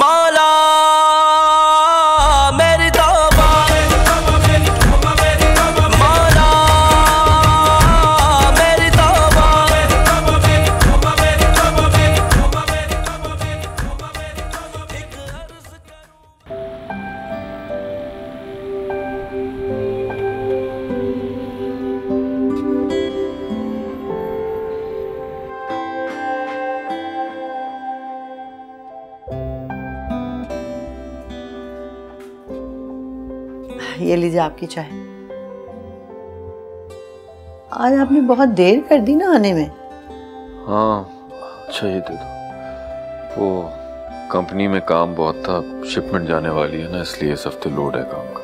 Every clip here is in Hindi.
मौला आपकी चाय। आज आपने बहुत देर कर दी ना आने में। हाँ अच्छा ये दे दो वो कंपनी में काम बहुत था शिपमेंट जाने वाली है ना इसलिए इस हफ़्ते लोड है काम का।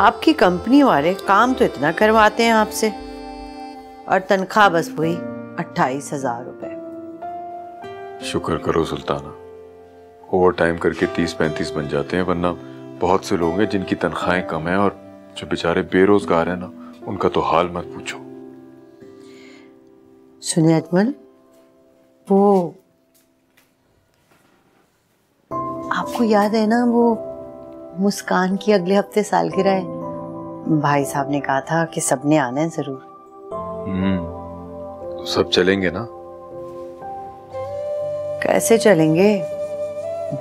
आपकी कंपनी वाले काम तो इतना करवाते हैं आपसे। और तनख्वाह बस हुई अट्ठाईस हज़ार रुपए। शुक्र करो सुल्ताना। ओवर टाइम करके तीस पैंतीस बन जाते हैं वरना बहुत से लोग हैं जिनकी तनख्वाहें कम है और जो बेचारे बेरोजगार हैं ना उनका तो हाल मत पूछो। सुनिए अजमल वो आपको याद है ना वो मुस्कान की अगले हफ़्ते सालगिरह है? भाई साहब ने कहा था कि सबने आना है ज़रूर। हम्म तो सब चलेंगे ना? कैसे चलेंगे?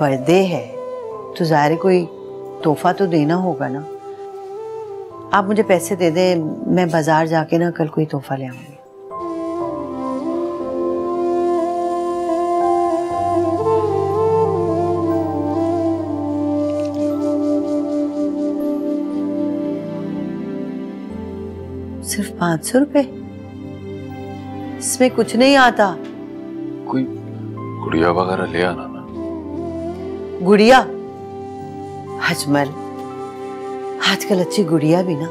बर्थडे है तो ज़ाहिर कोई तोहफा तो देना होगा ना। आप मुझे पैसे दे दें मैं बाज़ार जाके ना कल कोई तोहफा ले आऊँगी। सिर्फ़ पाँच सौ रुपये इसमें कुछ नहीं आता। कोई गुड़िया वगैरह ले आना ना। गुड़िया? अजमल आजकल अच्छी गुड़िया भी ना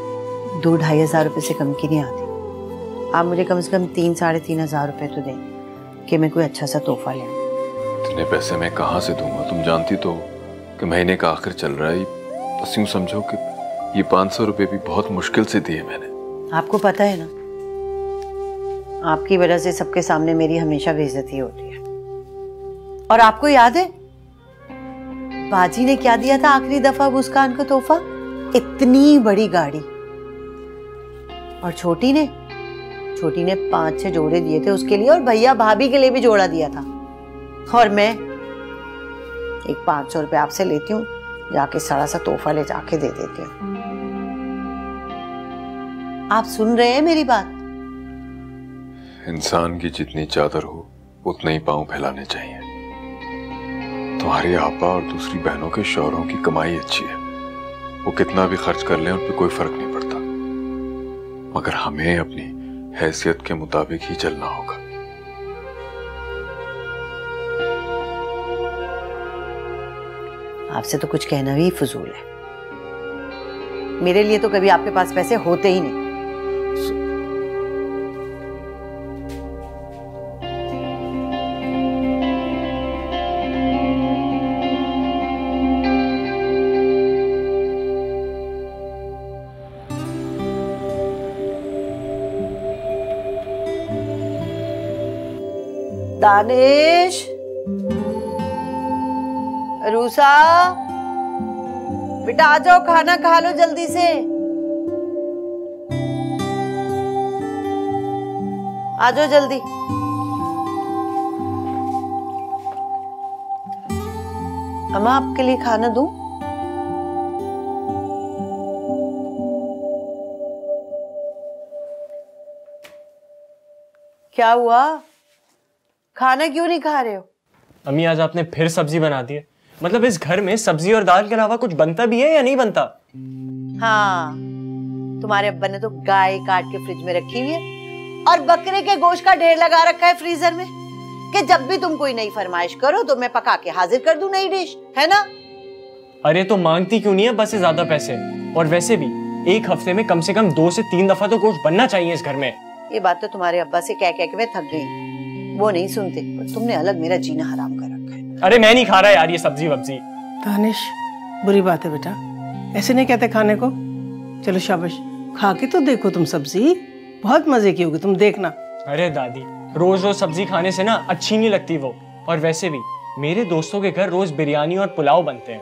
दो ढाई हज़ार रुपए से कम की नहीं आती। आप मुझे कम से कम तीन साढ़े तीन हज़ार रुपए तो दें कि मैं कोई अच्छा सा तोहफा ले इतने पैसे मैं कहाँ से दूँगा? तुम जानती तो कि महीने का आखिर चल रहा है। बस यूँ समझो कि ये पाँच सौ रुपये भी बहुत मुश्किल से दिए मैंने। आपको पता है ना आपकी वजह से सबके सामने मेरी हमेशा बेइज्जती होती है। और आपको याद है बाजी ने क्या दिया था आखिरी दफ़ा मुस्कान को तोहफा? इतनी बड़ी गाड़ी। और छोटी ने? छोटी ने पाँच छह जोड़े दिए थे उसके लिए और भैया भाभी के लिए भी जोड़ा दिया था। और मैं एक पाँच सौ रुपये आपसे लेती हूँ, जाके सड़ा सा तोहफा ले जाके दे देती हूँ। आप सुन रहे हैं मेरी बात? इंसान की जितनी चादर हो, उतने ही पाँव फैलाने चाहिए। तुम्हारे आपा और दूसरी बहनों के शौहरों की कमाई अच्छी है। वो कितना भी खर्च कर लें, उन पे कोई फ़र्क नहीं पड़ता। मगर हमें अपनी हैसियत के मुताबिक ही चलना होगा। आपसे तो कुछ कहना भी फजूल है। मेरे लिए तो कभी आपके पास पैसे होते ही नहीं। दानिश रूसा? बेटा आ जाओ, खाना खा लो जल्दी से। आ जाओ जल्दी। अम्मा, आपके लिए खाना दूँ? क्या हुआ? खाना क्यों नहीं खा रहे हो? अम्मी आज आपने फिर सब्ज़ी बना दी है। मतलब इस घर में सब्ज़ी और दाल के अलावा कुछ बनता भी है या नहीं बनता? हाँ तुम्हारे अब्बा ने तो गाय काट के फ्रिज में रखी हुई है और बकरे के गोश्त का ढेर लगा रखा है फ्रीजर में कि जब भी तुम कोई नई फरमाइश करो तो मैं पका के हाजिर कर दूँ नई डिश है ना? अरे तो मांगती क्यों नहीं है? बस से ज़्यादा पैसे। और वैसे भी एक हफ़्ते में कम से कम दो से तीन दफ़ा तो गोश्त बनना चाहिए इस घर में। ये बात तो तुम्हारे अब्बा से कह कह के मैं थक गई। वो नहीं सुनते। पर तुमने अलग मेरा जीना हराम कर रखा है। अरे मैं नहीं खा रहा यार ये सब्ज़ी वब्जी। दानिश बुरी बात है बेटा। ऐसे नहीं कहते खाने को। चलो शाबाश खा के तो देखो तुम सब्ज़ी। बहुत मज़े की होगी तुम देखना। अरे दादी रोज रोज सब्ज़ी खाने से ना अच्छी नहीं लगती वो। और वैसे भी मेरे दोस्तों के घर रोज बिरयानी और पुलाव बनते हैं।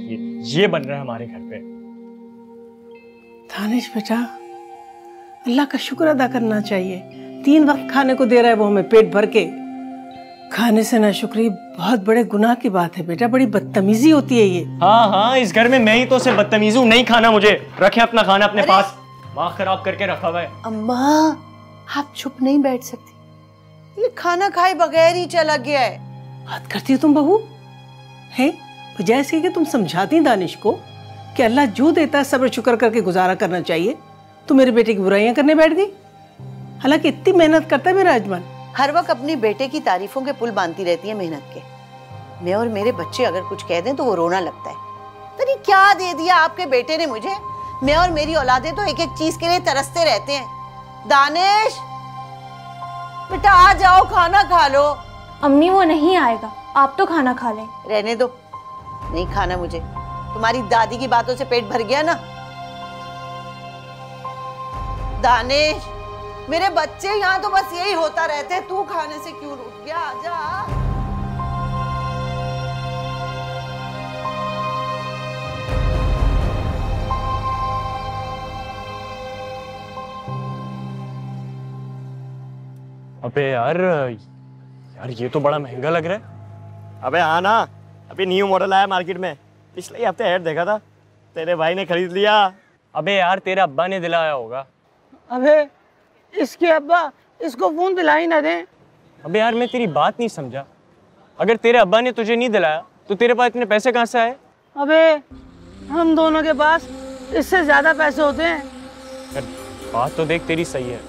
ये ये बन रहा है हमारे घर पे। दानिश बेटा अल्लाह का शुक्र अदा करना चाहिए। तीन वक्त खाने को दे रहा है वो हमें पेट भर के। खाने से ना शुक्री बहुत बड़े गुनाह की बात है बेटा बड़ी बदतमीजी होती है ये। हाँ हाँ इस घर में मैं ही तो से बदतमीज हूँ नहीं खाना मुझे। रखे अपना खाना अपने पास। माँ खराब करके रखा हुआ है। अम्मा आप चुप नहीं बैठ सकती। ये खाना खाए बगैर ही चला गया है। बात करती हो तुम बहू? है? बजाय इसके कि तुम समझाती दानिश को कि अल्लाह जो देता है सब्र शुक्र करके गुजारा करना चाहिए। तो मेरे बेटे की बुराइयाँ करने बैठ गई? हालाँकि इतनी मेहनत करता है मेरा अजमान हर वक्त अपने बेटे की तारीफों के पुल बांधती रहती है मेहनत के। मैं और मेरे बच्चे अगर कुछ कह दें तो वो रोना लगता है। तरी क्या दे दिया आपके बेटे ने मुझे? मैं और मेरी औलादे तो एक एक चीज़ के लिए तरसते रहते हैं। दानिश! बेटा आ जाओ खाना खा लो। अम्मी वो नहीं आएगा। आप तो खाना खा लें। रहने दो। नहीं खाना मुझे। तुम्हारी दादी की बातों से पेट भर गया ना? दानिश! मेरे बच्चे यहाँ तो बस यही होता रहते तू खाने से क्यों रुक गया? आजा। अबे यार यार ये तो बड़ा महँगा लग रहा है। अबे हाँ ना अभी न्यू मॉडल आया मार्केट में। पिछले ही हफ़्ते ऐड देखा था। तेरे भाई ने खरीद लिया। अबे यार तेरे अब्बा ने दिलाया होगा। अबे इसके अब्बा इसको फ़ोन दिलाई ना दे। अबे यार मैं तेरी बात नहीं समझा। अगर तेरे अब्बा ने तुझे नहीं दिलाया तो तेरे पास इतने पैसे कहाँ से आए? अबे हम दोनों के पास इससे ज़्यादा पैसे होते हैं। यार बात तो देख तेरी सही है।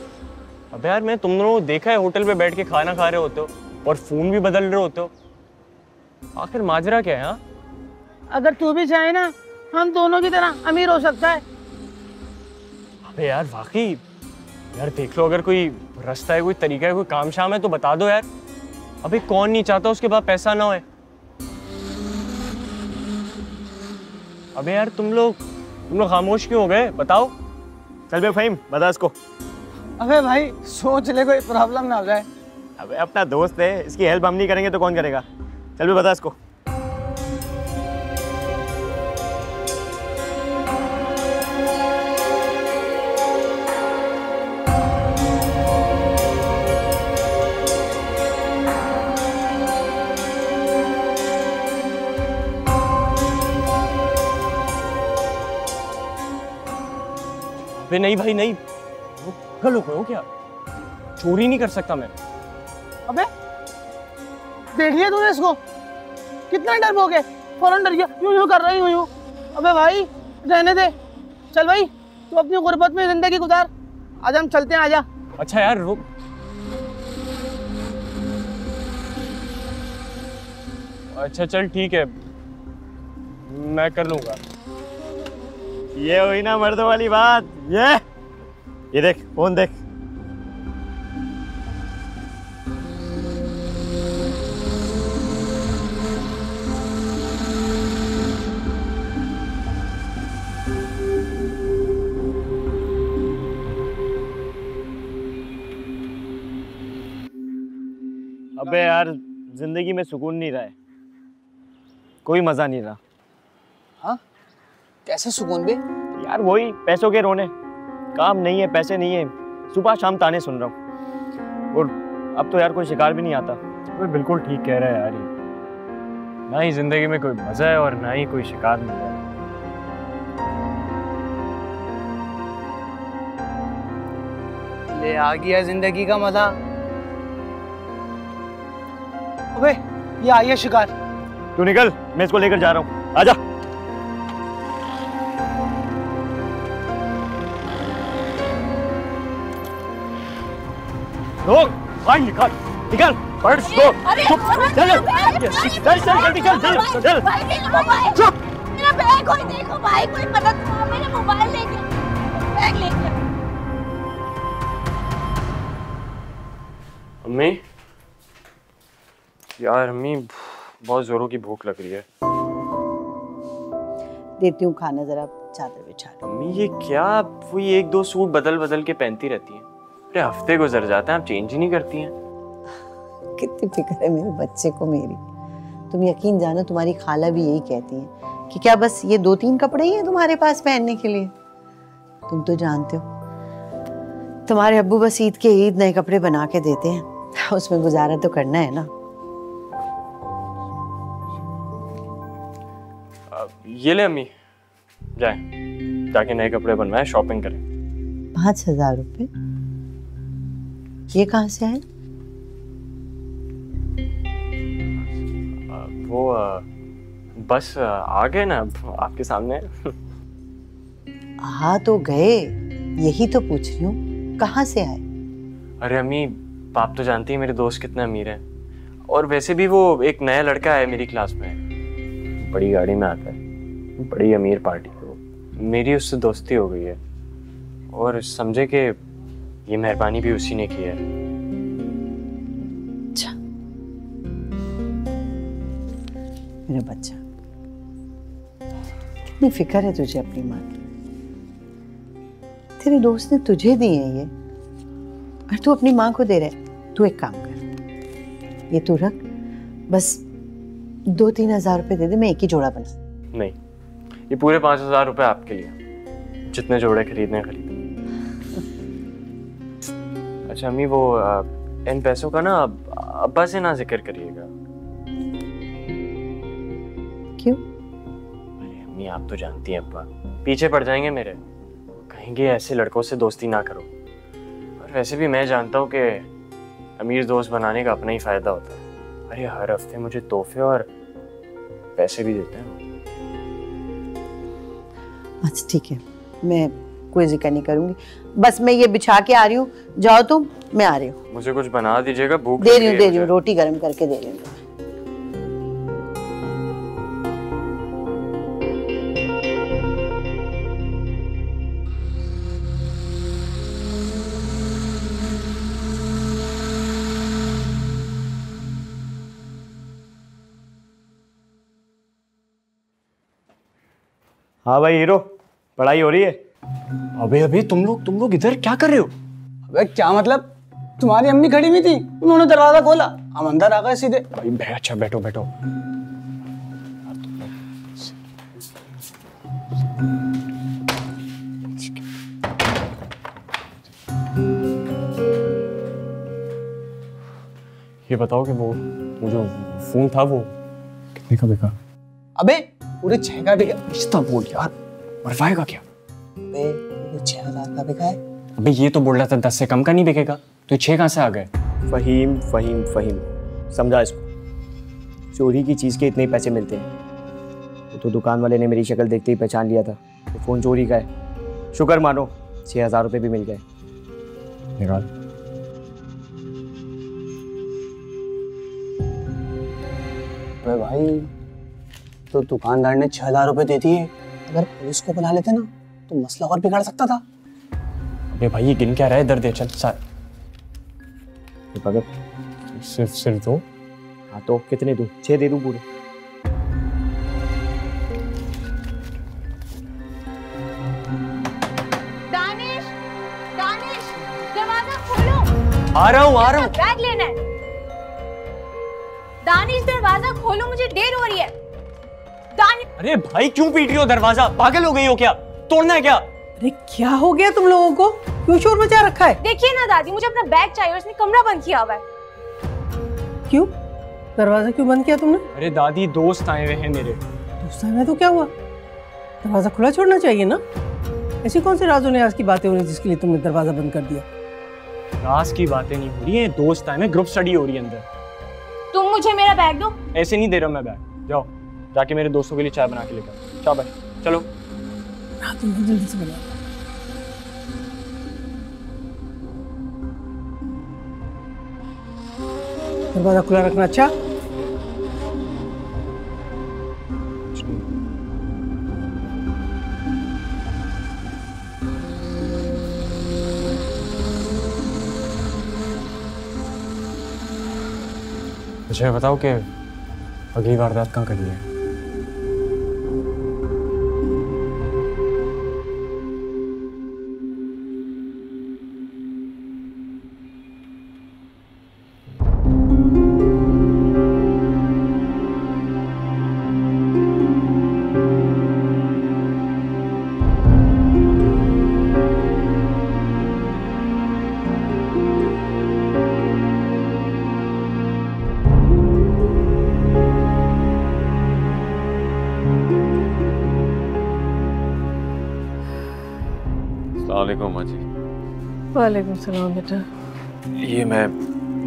अबे यार मैं तुम दोनों को देखा है होटल पे बैठ के खाना खा रहे होते हो और फ़ोन भी बदल रहे होते हो। आखिर माजरा क्या है हाँ? अगर तू भी चाहे ना हम दोनों की तरह अमीर हो सकता है। अबे यार वाकई यार देख लो अगर कोई रास्ता है कोई तरीका है कोई काम शाम है तो बता दो यार। अभी कौन नहीं चाहता उसके पास पैसा ना हो अबे यार तुम लोग तुम लोग खामोश क्यों हो गए? बताओ। चल बे फहीम बता इसको। अबे भाई सोच ले कोई प्रॉब्लम ना हो जाए। अबे अपना दोस्त है इसकी हेल्प हम नहीं करेंगे तो कौन करेगा? चल बे बता इसको। अबे नहीं भाई नहीं। वो पागल हो हो क्या? चोरी नहीं कर सकता मैं। अबे देख लिया तूने इसको। कितना डर हो गए फ़ौरन डर गया। यूँ यूँ कर रही यूँ यूँ। अबे भाई रहने दे। चल भाई तू अपनी गुर्बत में ज़िंदगी गुजार। आज हम चलते हैं आजा। अच्छा यार रुक अच्छा चल ठीक है। मैं कर लूँगा। ये हुई ना मर्दों वाली बात। ये। ये देख, फ़ोन देख। अबे यार, ज़िंदगी में सुकून नहीं रहा है। कोई मज़ा नहीं रहा। हाँ? कैसे सुकून बे? यार वही पैसों के रोने। काम नहीं है पैसे नहीं है। सुबह शाम ताने सुन रहा हूँ। और अब तो यार कोई शिकार भी नहीं आता। अबे बिल्कुल ठीक कह रहा है यार ये। ना ही ज़िंदगी में कोई मज़ा है और ना ही कोई शिकार मिल रहा है। ले आ गया ज़िंदगी का मज़ा। अबे ये आई है शिकार। तू निकल मैं इसको लेकर जा रहा हूँ। आजा। रोक भाई निकल निकल पर्स दो। चुप चल चल चल चल जल्दी चल चल चल। चुप। मेरा बैग कोई देखो भाई कोई मदद करो मेरा मोबाइल लेके बैग लेके अम्मी? यार अम्मी बहुत जोरों की भूख लग रही है। देती हूँ खाना जरा चादर बिछा अम्मी ये क्या आप वही एक दो सूट बदल बदल के पहनती रहती हैं। अरे हफ़्ते गुजर जाते हैं आप चेंज ही नहीं करती हैं। कितनी फ़िक्र है मेरे बच्चे को मेरी। तुम यकीन जानो तुम्हारी खाला भी यही कहती है कि क्या बस ये दो तीन कपड़े ही हैं तुम्हारे पास पहनने के लिए? तुम तो जानते हो तुम्हारे अब्बू बस ईद के ईद नए कपड़े बना के देते हैं। उसमें गुजारा तो करना है ना। ये ले अम्मी जाए जाके नए कपड़े बनवाए शॉपिंग करें। पाँच हज़ार रुपये ये कहाँ से आए? वो बस आ गए ना आपके सामने। आ तो गए। यही तो पूछ रही हूँ। कहाँ से आए? अरे अम्मी आप तो जानती हैं मेरे दोस्त कितने अमीर हैं। और वैसे भी वो एक नया लड़का है मेरी क्लास में। बड़ी गाड़ी में आता है। बड़ी अमीर पार्टी को मेरी उससे दोस्ती हो गई है। और समझे कि ये मेहरबानी भी उसी ने की है। अच्छा। मेरा बच्चा कितनी फ़िक्र है तुझे अपनी माँ की? तेरे दोस्त ने तुझे दी है ये और तू अपनी माँ को दे रहा है। तू एक काम कर ये तू रख बस दो तीन हज़ार रुपए दे दे मैं एक ही जोड़ा बना। नहीं ये पूरे पाँच हज़ार रुपये आपके लिए जितने जोड़े खरीदने खरीद। अच्छा अम्मी वो अ, इन पैसों का ना अब्बा से ना ज़िक्र करिएगा। क्यों? अरे अम्मी आप तो जानती हैं अब्बा। पीछे पड़ जाएँगे मेरे। कहेंगे ऐसे लड़कों से दोस्ती ना करो। और वैसे भी मैं जानता हूँ कि अमीर दोस्त बनाने का अपना ही फ़ायदा होता है। अरे हर हफ़्ते मुझे तोहफे और पैसे भी देते हैं। अच्छा ठीक है। मैं कोई ज़िक्र नहीं करूँगी। बस मैं ये बिछा के आ रही हूँ। जाओ तुम मैं आ रही हूँ। मुझे कुछ बना दीजिएगा भूख दे रही हूँ दे रही हूँ रोटी गर्म करके दे रही हूँ। हाँ भाई हीरो पढ़ाई हो रही है? अबे अबे तुम लोग तुम लोग इधर क्या कर रहे हो? अबे क्या मतलब? तुम्हारी अम्मी खड़ी हुई थी उन्होंने दरवाज़ा खोला। हम अंदर आ गए सीधे। भाई बै- अच्छा बैठो बैठो। ये बताओ कि वो वो जो फ़ोन था वो कितने का बिका अबे पूरे छह का बिका रिश्ता बोल यार मरवाएगा क्या? अबे छह हज़ार का बिका है अबे ये तो बोल रहा था दस से कम का नहीं बिकेगा। तो छह कहाँ से आ गए? फहीम फहीम फहीम। समझा इसको। चोरी की चीज़ के इतने ही पैसे मिलते हैं। वो तो दुकान वाले ने मेरी शक्ल देखते ही पहचान लिया था तो फ़ोन चोरी का है। शुक्र मानो छः हज़ार रुपये भी मिल गए। निकाल। भाई तो दुकानदार ने छह हज़ार रुपए दे दिए। अगर पुलिस को बुला लेते ना तो मसला और बिगाड़ सकता था। अबे भाई ये गिन क्या रहा है इधर दे चल सा ये पकड़ सिर्फ़ सिर्फ़ दो? हाँ तो कितने दूँ? छः दे दूँ पूरे। दानिश दानिश दरवाज़ा खोलो। आ रहा हूँ आ रहा हूँ। बैग लेना है। दानिश दरवाज़ा खोलो मुझे देर हो रही है। दानिश अरे भाई क्यों पीट रही हो दरवाज़ा? पागल हो गई हो क्या? तोड़ना है क्या अरे क्या हो गया तुम लोगों को? क्यों शोर मचा रखा है? देखिए ना दादी मुझे अपना बैग चाहिए और इसने कमरा बंद किया हुआ है। क्यों? दरवाज़ा क्यों बंद किया तुमने? अरे दादी दोस्त आए हुए हैं मेरे। दोस्त में तो क्या हुआ? दरवाज़ा खुला छोड़ना चाहिए ना? ऐसी कौन सी राजो न्याज की बातें हो रही जिसके लिए तुमने दरवाज़ा बंद कर दिया? रास की बातें नहीं हो रही है दोस्त आए हैं ग्रुप स्टडी हो रही है अंदर। तुम मुझे मेरा बैग दो। ऐसे नहीं दे रहा मैं बैग। जाओ जाके मेरे दोस्तों के लिए चाय बना के लेकर आओ। भाई चलो। जल्दी से बना दरवाज़ा खुला रखना अच्छा मुझे बताओ कि अगली वारदात कहाँ करी है? वालेकुम सलाम बेटा। ये मैं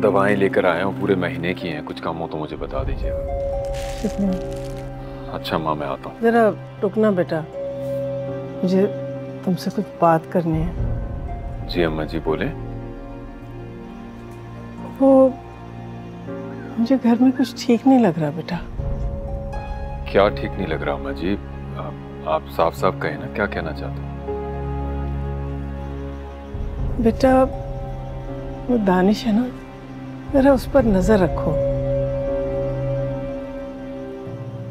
दवाएँ लेकर आया हूँ पूरे महीने की हैं कुछ काम हो तो मुझे बता दीजिएगा शुक्रिया। अच्छा माँ मैं आता हूँ। जरा रुकना बेटा। मुझे तुमसे कुछ बात करनी है। जी अम्मा जी बोले। वो मुझे घर में कुछ ठीक नहीं लग रहा बेटा। क्या ठीक नहीं लग रहा अम्मा जी? आप, आप साफ़ साफ़ कहें ना क्या कहना चाहते हैं? बेटा वो दानिश है ना? जरा उस पर नज़र रखो।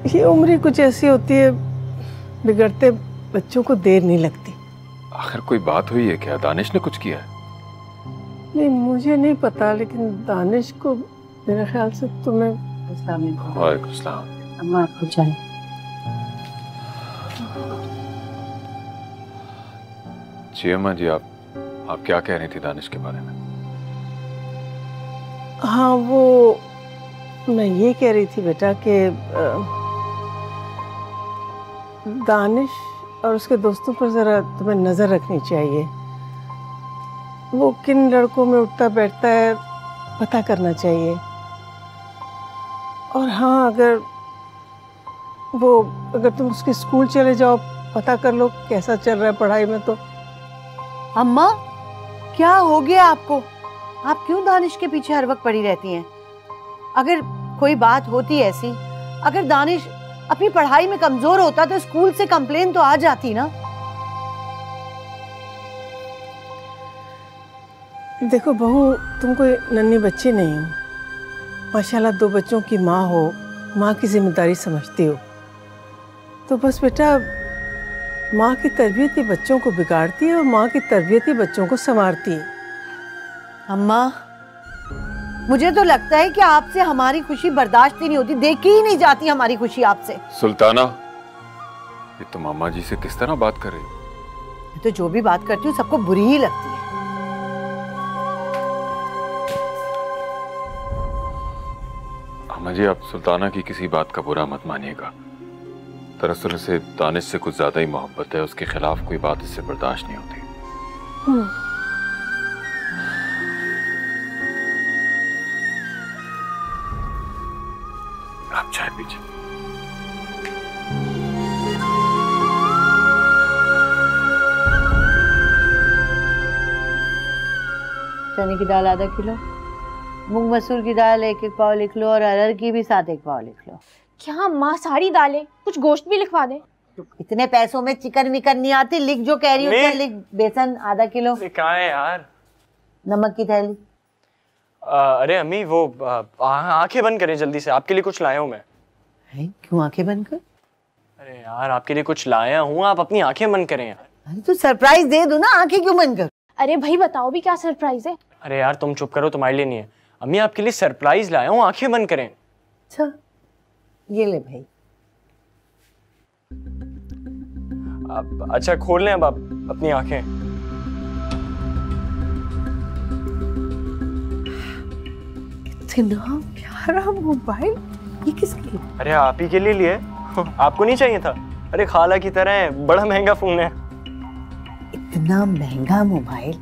ये उम्र ही कुछ ऐसी होती है बिगड़ते बच्चों को देर नहीं लगती। आखिर कोई बात हुई है क्या? दानिश ने कुछ किया है? नहीं मुझे नहीं पता लेकिन दानिश को मेरे ख्याल से तुम्हें वालेकुम सलाम। अम्मा आपको चाय जी अम्मा जी आप आप क्या कह रही थी दानिश के बारे में? हाँ वो मैं ये कह रही थी बेटा कि दानिश और उसके दोस्तों पर ज़रा तुम्हें नज़र रखनी चाहिए। वो किन लड़कों में उठता बैठता है पता करना चाहिए। और हाँ अगर वो अगर तुम उसके स्कूल चले जाओ पता कर लो कैसा चल रहा है पढ़ाई में तो। अम्मा? क्या हो गया आपको? आप क्यों दानिश के पीछे हर वक्त पड़ी रहती हैं? अगर कोई बात होती ऐसी, अगर दानिश अपनी पढ़ाई में कमज़ोर होता तो स्कूल से कंप्लेन तो आ जाती ना? देखो बहू, तुम कोई नन्ही बच्ची नहीं हो। माशाल्लाह दो बच्चों की माँ हो, माँ की ज़िम्मेदारी समझती हो। तो बस बेटा माँ की तरबियत ही बच्चों को बिगाड़ती है और माँ की तरबियत ही बच्चों को संवारती है। अम्मा मुझे तो लगता है कि आपसे हमारी खुशी बर्दाश्त ही नहीं होती देखी ही नहीं जाती हमारी खुशी आपसे। सुल्ताना ये तुम अम्मा जी से किस तरह बात कर रही हो? तो जो भी बात करती हूँ सबको बुरी ही लगती है। अम्मा जी आप सुल्ताना की किसी बात का बुरा मत मानिएगा। दरअसल उसे दानिश से कुछ ज़्यादा ही मोहब्बत है उसके खिलाफ कोई बात इससे बर्दाश्त नहीं होती। आप चाय पीजिए। चने की दाल आधा किलो मूंग मसूर की दाल एक एक पाव लिख लो और अरहर की भी सात एक पाव लिख लो। क्या माँ सारी दालें? कुछ गोश्त भी लिखवा दे। इतने पैसों में चिकन विकन नहीं आती लिख जो कह रही हो लिख? बेसन आधा किलो। कहाँ है यार? नमक की थैली। अरे अम्मी वो आँखें बंद करें जल्दी से आपके लिए कुछ लाया हूँ मैं। है? क्यों आँखें बंद कर? अरे यार आपके लिए कुछ लाया हूँ आप अपनी आँखें बंद करें यार। अरे तो सरप्राइज़ दे दो ना आँखें क्यों बंद कर? अरे भाई बताओ भी क्या सरप्राइज़ है। अरे यार तुम चुप करो तुम्हारे लिए नहीं है। अम्मी आपके लिए सरप्राइज़ लाया हूँ आँखें बंद करें। अच्छा। ये ले भाई। आप अच्छा खोल लें अब आप अपनी आँखें। इतना प्यारा मोबाइल ये किसके लिए? अरे आप ही के लिए लिए। आपको नहीं चाहिए था? अरे खाला की तरह है बड़ा महँगा फ़ोन है। इतना महँगा मोबाइल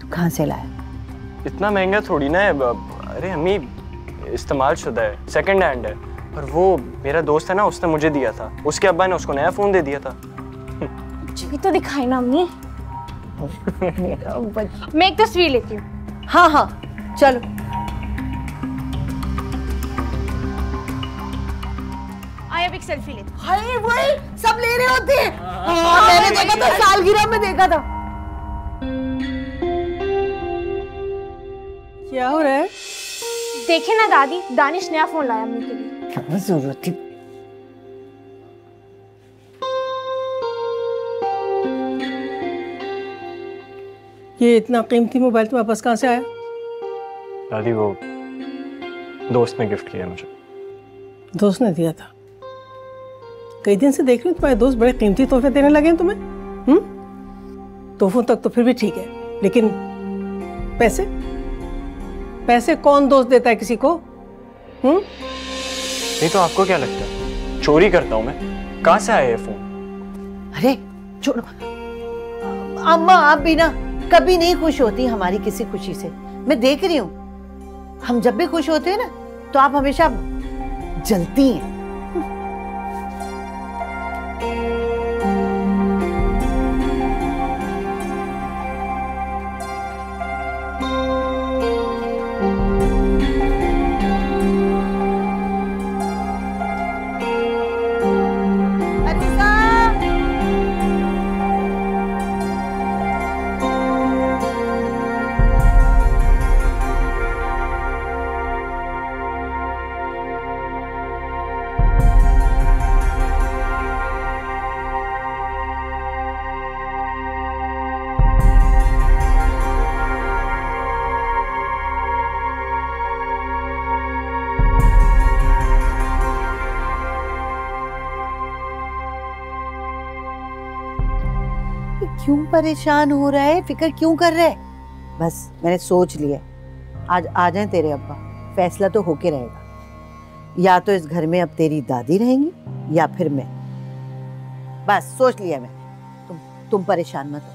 तू कहाँ से लाया? इतना महँगा थोड़ी ना है अरे अम्मी इस्तेमाल शुदा है सेकंड हैंड है। और वो मेरा दोस्त है ना उसने मुझे दिया था। उसके अब्बा ने उसको नया फ़ोन दे दिया था। भी तो दिखाई ना अम्मी। मैं एक तस्वीर लेती हूँ। हाँ हाँ। चलो। अब एक सेल्फी लेती हूँ। हाय वही सब ले रहे होते हैं। हाँ, मैंने देखा था सालगिरह में देखा था। क्या हो रहा है? देखे ना दादी दानिश नया फ़ोन लाया के लिए। क्या ज़रूरत थी ये इतना कीमती मोबाइल तुम्हारे पास कहाँ से आया? दादी वो दोस्त ने गिफ्ट किया मुझे। दोस्त ने दिया था? कई दिन से देख रही हूँ तुम्हारे दोस्त बड़े कीमती तोहफे देने लगे हैं तुम्हें। हम्म? तोहफों तक तो फिर भी ठीक है लेकिन पैसे? पैसे कौन दोस्त देता है किसी को? हम्म? नहीं तो आपको क्या लगता है? चोरी करता हूँ मैं। कहाँ से आया ये फ़ोन अरे, छोड़ो। अम्मा, आप भी ना कभी नहीं खुश होती हमारी किसी खुशी से। मैं देख रही हूँ। हम जब भी खुश होते हैं ना तो आप हमेशा जलती हैं। परेशान हो रहा है फ़िक्र क्यों कर रहा है? बस मैंने सोच लिया। आज आ जाए तेरे अब्बा। फैसला तो होके रहेगा। या तो इस घर में अब तेरी दादी रहेंगी या फिर मैं। बस सोच लिया मैं। तुम तुम परेशान मत हो।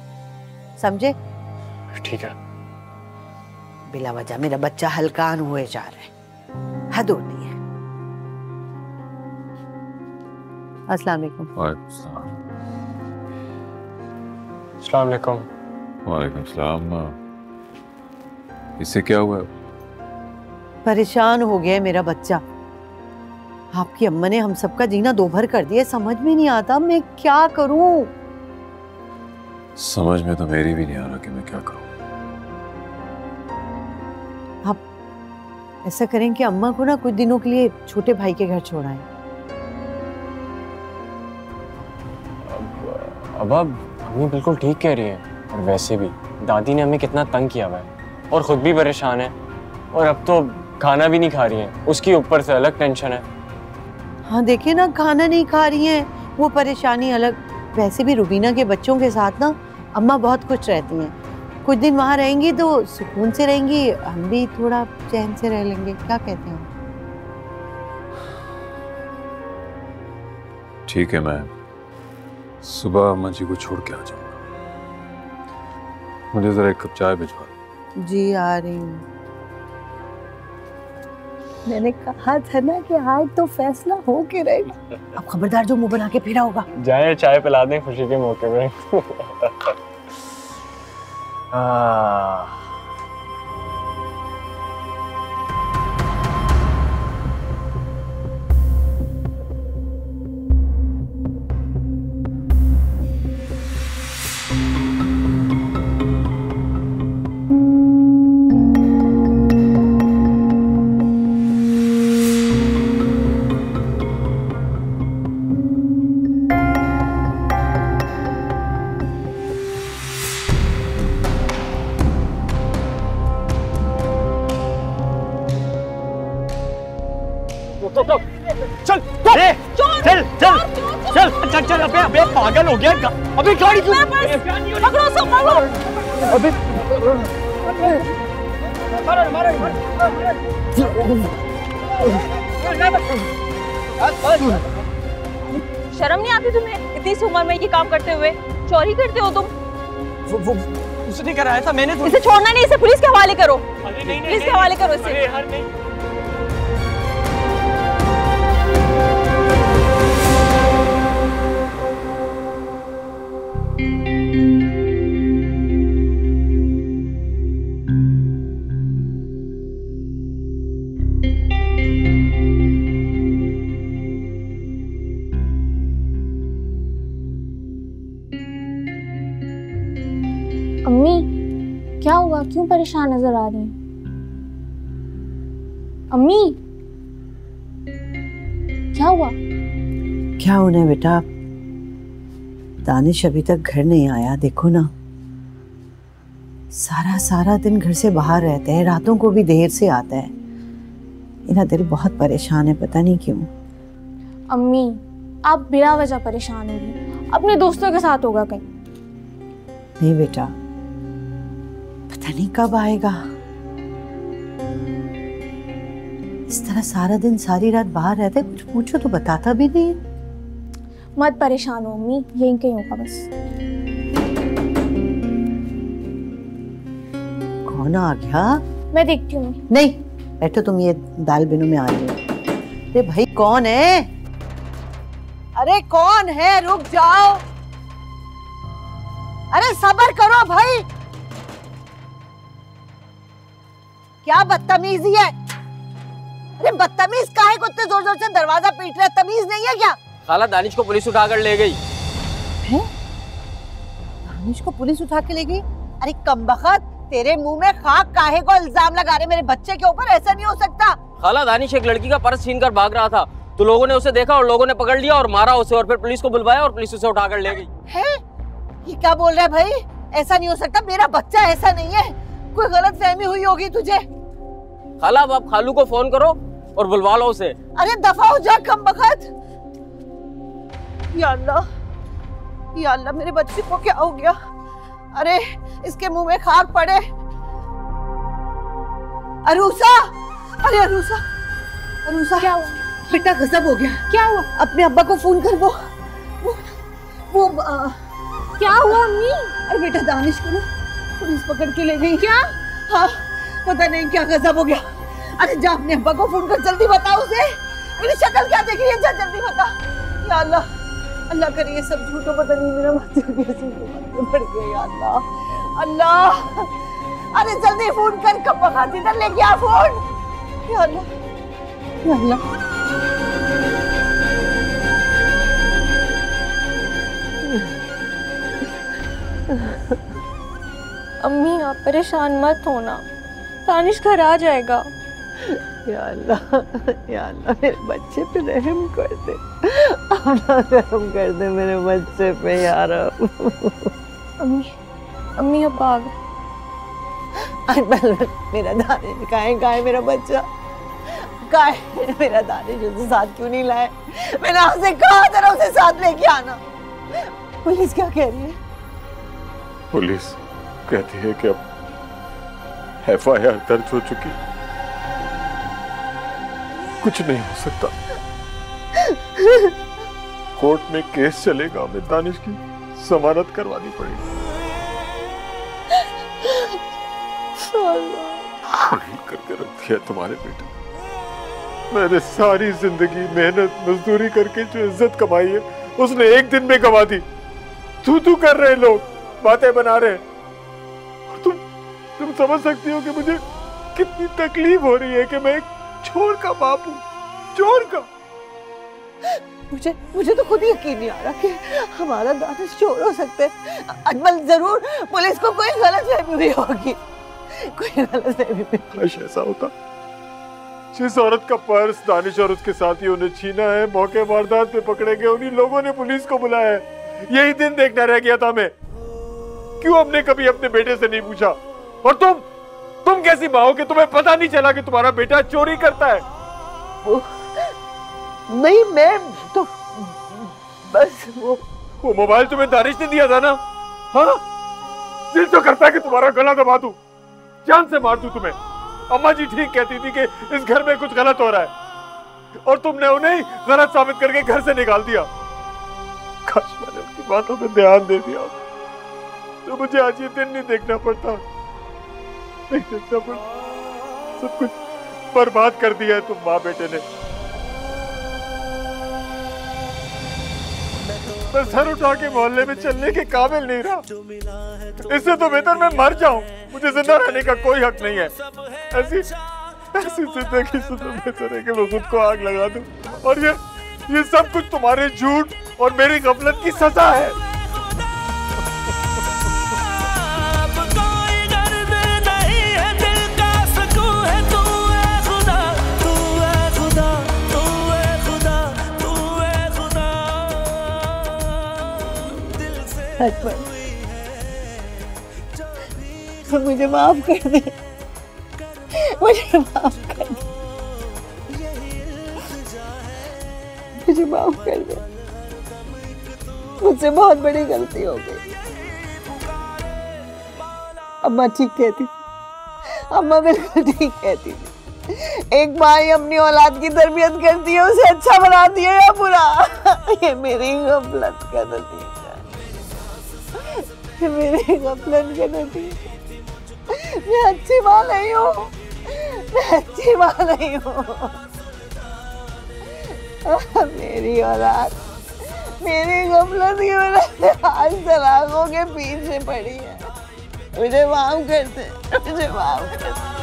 समझे? ठीक है। बिला वजह मेरा बच्चा हल्कान हुए जा रहा है। हद होती है। अस्सलाम वालेकुम। अस्सलाम वालेकुम। वालेकुम सलाम इससे क्या हुआ? परेशान हो गया है मेरा बच्चा। आपकी अम्मा ने हम सबका जीना दोभर कर दिया समझ में नहीं आता मैं क्या करूँ? समझ में तो मेरी भी नहीं आ रहा कि मैं क्या करूँ। आप ऐसा करें कि अम्मा को ना कुछ दिनों के लिए छोटे भाई के घर छोड़ाएँ। अब अब अम्मी बिल्कुल ठीक कह रही है। और वैसे भी दादी ने हमें कितना तंग किया हुआ है। और खुद भी परेशान है। और अब तो खाना भी नहीं खा रही है। उसकी ऊपर से अलग टेंशन है। हाँ देखिए ना खाना नहीं खा रही हैं। वो परेशानी अलग। वैसे भी रुबीना के बच्चों के साथ ना अम्मा बहुत खुश रहती हैं। कुछ दिन वहाँ रहेंगी तो सुकून से रहेंगी हम भी थोड़ा चैन से रह लेंगे। क्या कहते हैं? ठीक है मैं सुबह अम्मा जी को छोड़ के आ जाऊँगा। मुझे जरा एक कप चाय भिजवा दो। जी आ रही हूँ। मैंने कहा था ना कि आज तो फैसला हो के रहेगा। अब खबरदार जो मुँह बना के फिरा होगा। जाए चाय पिला दें खुशी के मौके पे गया गा- अबे गाड़ी क्यों पकड़ो उसको पकड़ो। अबे शर्म नहीं आती तुम्हें इतनी सी उम्र में ये काम करते हुए? चोरी करते हो तुम। वो वो उसने कराया था मैंने इसे छोड़ना नहीं इसे पुलिस के हवाले करो। पुलिस के हवाले करो इसे। हुआ क्यों परेशान नज़र आ रही अम्मी? क्या हुआ? क्या होना है बेटा? दानिश अभी तक घर नहीं आया देखो ना। सारा सारा दिन घर से बाहर रहते हैं रातों को भी देर से आता है। मेरा दिल बहुत परेशान है पता नहीं क्यों। अम्मी आप बिना वजह परेशान हो रही अपने दोस्तों के साथ होगा कहीं। नहीं बेटा पता नहीं कब आएगा? इस तरह सारा दिन सारी रात बाहर रहता है कुछ पूछो तो बताता भी नहीं। मत परेशान हो अम्मी यहीं कहीं होगा बस। कौन आ गया? मैं देखती हूँ। नहीं बैठो तुम ये दाल बिनो में आ रही हो। अरे भाई कौन है? अरे कौन है? रुक जाओ। अरे सबर करो भाई। क्या बदतमीजी है अरे बदतमीज काहे को इतने ज़ोर ज़ोर से दरवाज़ा पीट रहे तमीज नहीं है क्या? खाला दानिश को पुलिस उठाकर ले गई। दानिश को पुलिस उठा के ले गई? अरे कमबख्त तेरे मुँह में खाक काहे को इल्ज़ाम लगा रहे मेरे बच्चे के ऊपर ऐसा नहीं हो सकता। खाला दानिश एक लड़की का पर्स छीन कर भाग रहा था। तो लोगों ने उसे देखा और लोगों ने पकड़ लिया और मारा उसे और फिर पुलिस को बुलवाया और पुलिस उसे उठाकर ले गई। है? ये क्या बोल रहा है भाई? ऐसा नहीं हो सकता। मेरा बच्चा ऐसा नहीं है। कोई गलत फहमी हुई होगी तुझे? खाला अब आप खालू को फ़ोन करो और बुलवा लो उसे। अरे दफ़ा हो जा कम बखत। या अल्लाह या अल्लाह मेरे बच्चे को क्या हो गया? अरे इसके मुँह में खाक पड़े। अरूसा अरे अरूसा अरूसा क्या हुआ? बेटा गजब हो गया। क्या हुआ? अपने अब्बा को फ़ोन कर वो वो, वो आ, क्या हुआ अम्मी? अरे बेटा दानिश को ना पुलिस पकड़ के ले गई। क्या? हाँ। पता नहीं क्या गजब हो गया। अरे जा अपने अब्बा को फ़ोन कर, जल्दी बता उसे। मेरी शक्ल क्या देख रही है? जा, जल्दी बता। या अल्लाह अल्लाह करे ये सब झूठो पता नहीं, मेरा कैसे बीमार पड़ गया, या अल्लाह। अल्लाह, अरे जल्दी फ़ोन कर, कब बखाती इधर लेके आ फ़ोन। या अल्लाह या अल्लाह। अम्मी, आप परेशान मत होना। तानिश घर आ जाएगा। या अल्लाह या अल्लाह मेरे बच्चे पे रहम कर दे। रहम कर दे मेरे बच्चे पे यार अम्मी अम्मी अब आ गए। मेरा दानिश कहाँ है मेरा बच्चा। कहाँ है मेरा दानिश उसे साथ क्यों नहीं लाए? मैंने आपसे कहा था ना उसे साथ लेके आना। पुलिस क्या कह रही है? पुलिस कहती है कि अब एफ़ आई आर दर्ज हो चुकी। कुछ नहीं हो सकता। कोर्ट में केस चलेगा हमें दानिश की जमानत करवानी पड़ेगी। करके रख दिया तुम्हारे बेटे। मैंने सारी ज़िंदगी मेहनत, मजदूरी करके जो इज़्ज़त कमाई है, उसने एक दिन में कमा दी। तू तू कर रहे लोग, बातें बना रहे हैं। तुम समझ सकती हो कि मुझे कितनी तकलीफ़ हो रही है कि मैं एक चोर का बाप हूँ। चोर का। मुझे मुझे तो खुद यकीन नहीं आ रहा कि हमारा दानिश चोर हो सकते। हैं अजमल ज़रूर पुलिस को कोई गलत फहमी हुई होगी। कोई गलत फहमी काश ऐसा होता। जिस औरत का पर्स दानिश और उसके साथियों ने छीना है मौके वारदात पे पकड़े गए उन्हीं लोगों ने पुलिस को बुलाया है। यही दिन देखना रह गया था हमें क्यों हमने कभी अपने बेटे से नहीं पूछा? और तुम तुम कैसी माँ हो कि तुम्हें पता नहीं चला कि तुम्हारा बेटा चोरी करता है। वो नहीं मैं तो बस वो। वो मोबाइल तुम्हें दानिश ने दिया था ना? हाँ? दिल तो करता है कि तुम्हारा गला दबा दूँ जान से मार दूँ तुम्हें। अम्मा जी ठीक कहती थी कि इस घर में कुछ गलत हो रहा है और तुमने उन्हें ही गलत साबित करके घर से निकाल दिया। काश मैंने उनकी बातों पे ध्यान दे दिया तो मुझे आज ये दिन नहीं देखना पड़ता। सब कुछ बर्बाद कर दिया है तुम माँ बेटे ने। मैं सर उठा के मोहल्ले में चलने के काबिल नहीं रहा। इससे तो बेहतर मैं मर जाऊँ। मुझे ज़िंदा रहने का कोई हक नहीं है। ऐसी ऐसी ज़िंदगी से तो बेहतर है कि मैं खुद को आग लगा दूँ। और ये ये सब कुछ तुम्हारे झूठ और मेरी गफलत की सजा है। अकबर तो मुझे माफ़ कर दे। मुझे माफ़ कर दे। मुझे माफ़ कर दे। मुझसे बहुत बड़ी गलती हो गई। अम्मा ठीक कहती अम्मा बिल्कुल ठीक कहती थी। एक माँ अपनी औलाद की तरबियत करती है, उसे अच्छा बनाती है या बुरा? ये मेरी गफलत का नतीजा है। मेरी गफलन के नतीजे मैं अच्छी माँ नहीं हूँ। मैं अच्छी माँ नहीं हूँ। मेरी औलाद मेरी गफलत की वजह से आज तलाकों के पीछे पड़ी है। मुझे माफ़ करते मुझे माफ़ करते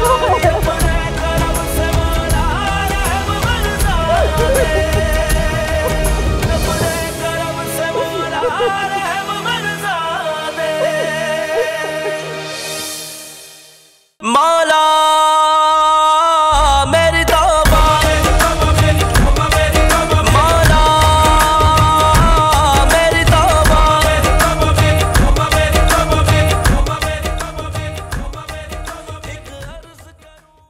Oh माला